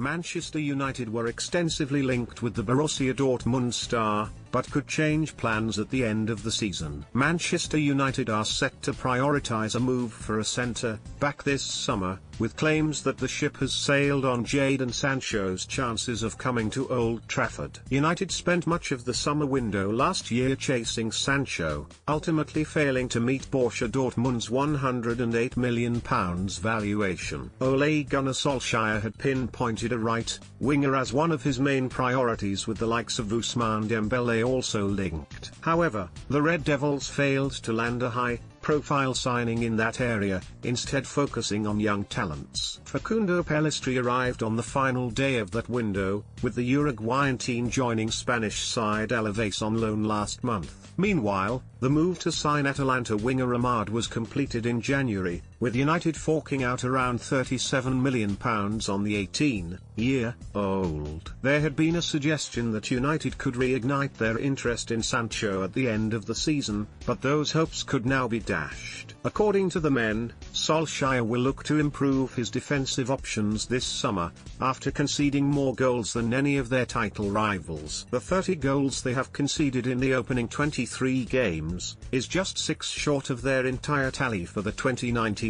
Manchester United were extensively linked with the Borussia Dortmund star, but could change plans at the end of the season. Manchester United are set to prioritise a move for a centre-back this summer, with claims that the ship has sailed on Jadon Sancho's chances of coming to Old Trafford. United spent much of the summer window last year chasing Sancho, ultimately failing to meet Borussia Dortmund's £108 million valuation. Ole Gunnar Solskjaer had pinpointed a right winger as one of his main priorities with the likes of Ousmane Dembele also linked. However, the Red Devils failed to land a high profile signing in that area, instead focusing on young talents. Facundo Pellistri arrived on the final day of that window, with the Uruguayan team joining Spanish side Alaves on loan last month. Meanwhile, the move to sign Atalanta winger Amad was completed in January, with United forking out around £37 million on the 18-year-old. There had been a suggestion that United could reignite their interest in Sancho at the end of the season, but those hopes could now be dashed. According to the men, Solskjaer will look to improve his defensive options this summer, after conceding more goals than any of their title rivals. The 30 goals they have conceded in the opening 23 games, is just six short of their entire tally for the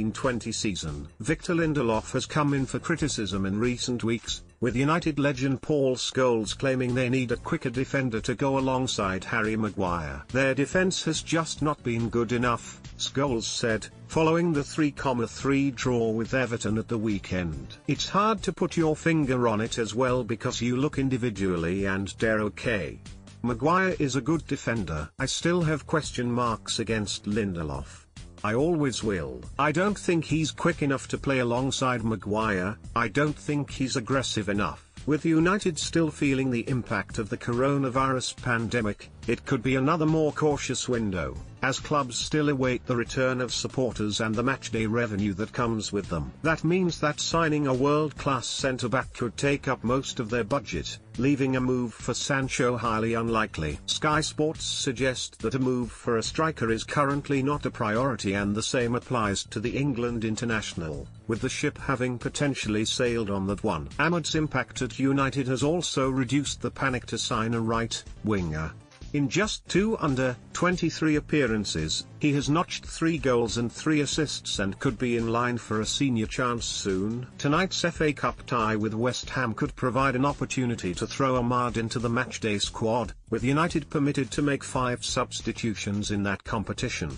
2019-20 season. Victor Lindelof has come in for criticism in recent weeks, with United legend Paul Scholes claiming they need a quicker defender to go alongside Harry Maguire. Their defence has just not been good enough, Scholes said, following the 3,3 draw with Everton at the weekend. It's hard to put your finger on it as well because you look individually and they're okay. Maguire is a good defender. I still have question marks against Lindelof. I always will. I don't think he's quick enough to play alongside Maguire, I don't think he's aggressive enough. With United still feeling the impact of the coronavirus pandemic, it could be another more cautious window, as clubs still await the return of supporters and the matchday revenue that comes with them. That means that signing a world-class centre-back could take up most of their budget, leaving a move for Sancho highly unlikely. Sky Sports suggest that a move for a striker is currently not a priority and the same applies to the England international, with the ship having potentially sailed on that one. Amad's impact at United has also reduced the panic to sign a right winger. In just two under 23 appearances, he has notched three goals and three assists and could be in line for a senior chance soon. Tonight's FA Cup tie with West Ham could provide an opportunity to throw Amad into the matchday squad, with United permitted to make five substitutions in that competition.